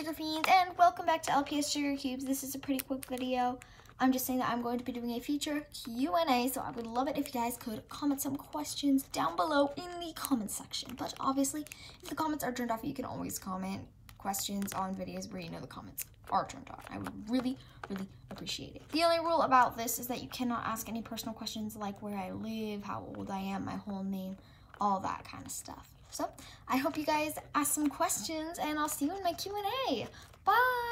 Sugar Fiends, and welcome back to LPS Sugar Cubes. This is a pretty quick video. I'm just saying that I'm going to be doing a future Q&A, so I would love it if you guys could comment some questions down below in the comment section. But obviously, if the comments are turned off, you can always comment questions on videos where you know the comments are turned on. I would really, really appreciate it. The only rule about this is that you cannot ask any personal questions like where I live, how old I am, my whole name, all that kind of stuff. So I hope you guys ask some questions and I'll see you in my Q&A. Bye!